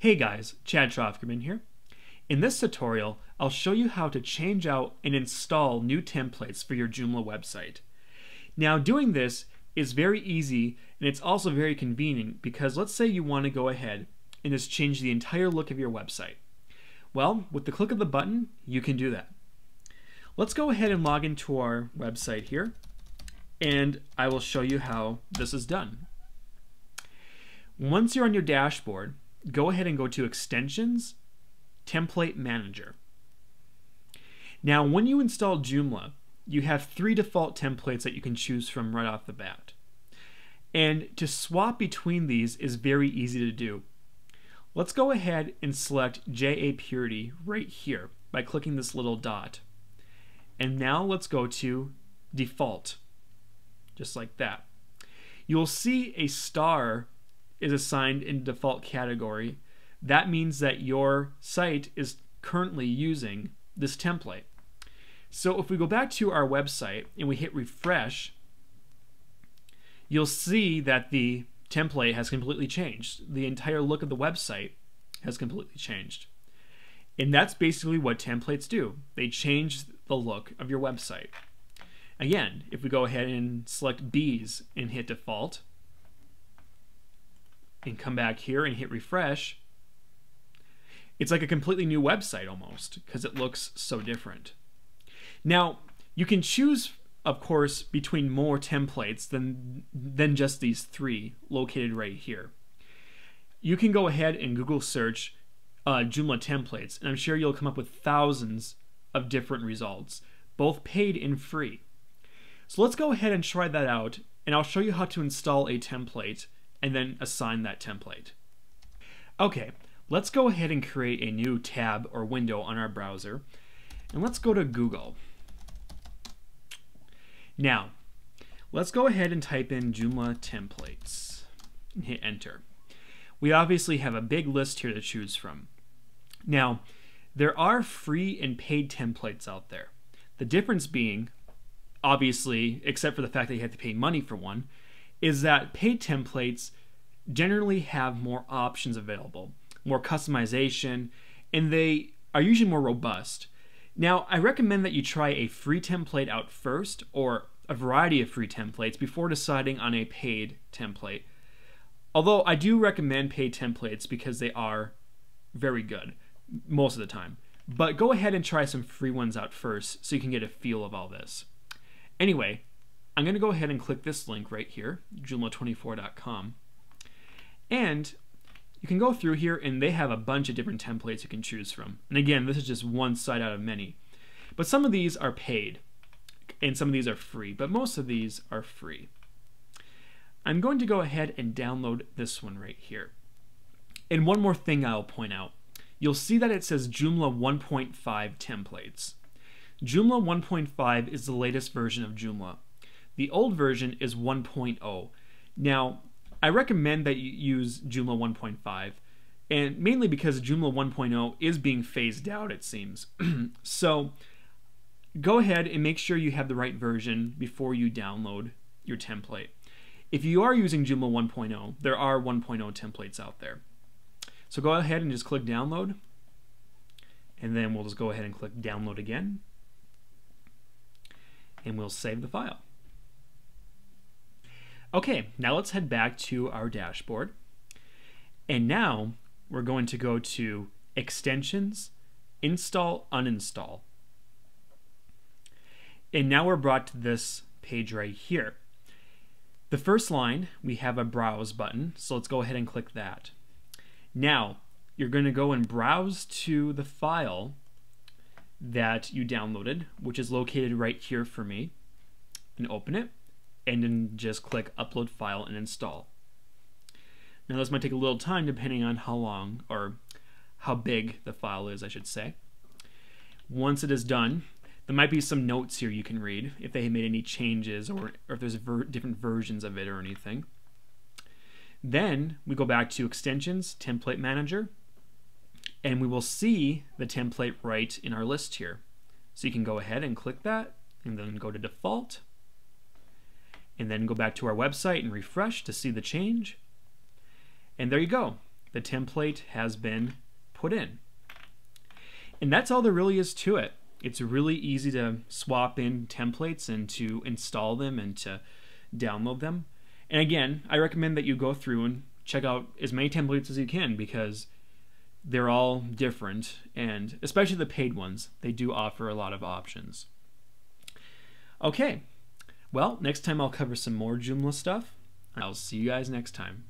Hey guys, Chad Troftgruben here. In this tutorial, I'll show you how to change out and install new templates for your Joomla website. Now doing this is very easy and it's also very convenient because let's say you want to go ahead and just change the entire look of your website. Well, with the click of the button, you can do that. Let's go ahead and log into our website here and I will show you how this is done. Once you're on your dashboard, go ahead and go to Extensions, Template Manager. Now, when you install Joomla, you have three default templates that you can choose from right off the bat. And to swap between these is very easy to do. Let's go ahead and select JA Purity right here by clicking this little dot. And now let's go to Default, just like that. You'll see a star is assigned in default category, that means that your site is currently using this template. So if we go back to our website and we hit refresh, you'll see that the template has completely changed. The entire look of the website has completely changed. And that's basically what templates do. They change the look of your website. Again, if we go ahead and select Beez and hit default, and come back here and hit refresh, it's like a completely new website almost because it looks so different. Now, you can choose, of course, between more templates than, than just these three located right here. You can go ahead and Google search uh, Joomla templates, and I'm sure you'll come up with thousands of different results, both paid and free. So let's go ahead and try that out, and I'll show you how to install a template and then assign that template. Okay, let's go ahead and create a new tab or window on our browser, and let's go to Google. Now, let's go ahead and type in Joomla templates and hit enter. We obviously have a big list here to choose from. Now, there are free and paid templates out there. The difference being, obviously, except for the fact that you have to pay money for one, is that paid templates generally have more options available, more customization, and they are usually more robust. Now, I recommend that you try a free template out first or a variety of free templates before deciding on a paid template. Although I do recommend paid templates because they are very good most of the time. But go ahead and try some free ones out first so you can get a feel of all this. Anyway, I'm going to go ahead and click this link right here, joomla24.com. And you can go through here and they have a bunch of different templates you can choose from. And again, this is just one site out of many. But some of these are paid and some of these are free, but most of these are free. I'm going to go ahead and download this one right here. And one more thing I'll point out. You'll see that it says Joomla 1.5 templates. Joomla 1.5 is the latest version of Joomla. The old version is 1.0. Now, I recommend that you use Joomla 1.5, and mainly because Joomla 1.0 is being phased out, it seems. so, go ahead and make sure you have the right version before you download your template. If you are using Joomla 1.0, there are 1.0 templates out there. So go ahead and just click download, and then we'll just go ahead and click download again, and we'll save the file. Okay, now let's head back to our dashboard. And now we're going to go to Extensions, Install, Uninstall. And now we're brought to this page right here. The first line, we have a Browse button, so let's go ahead and click that. Now, you're going to go and browse to the file that you downloaded, which is located right here for me, and open it and then just click upload file and install. Now this might take a little time depending on how long or how big the file is, I should say. Once it is done, there might be some notes here you can read if they made any changes or, or if there's ver different versions of it or anything. Then we go back to Extensions, Template Manager, and we will see the template right in our list here. So you can go ahead and click that and then go to Default and then go back to our website and refresh to see the change. And there you go. the template has been put in. And that's all there really is to it. It's really easy to swap in templates and to install them and to download them. And again, I recommend that you go through and check out as many templates as you can because they're all different and especially the paid ones, they do offer a lot of options. Okay, well, next time I'll cover some more Joomla stuff. I'll see you guys next time.